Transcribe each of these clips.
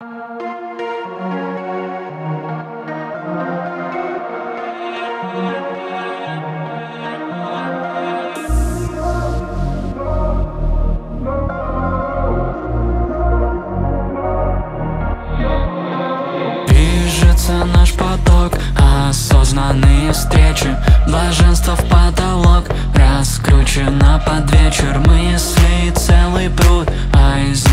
Движется наш поток, осознанные встречи. Блаженство в потолок, раскручено под вечер. Мысли целый пруд, а из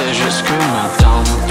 c'est juste que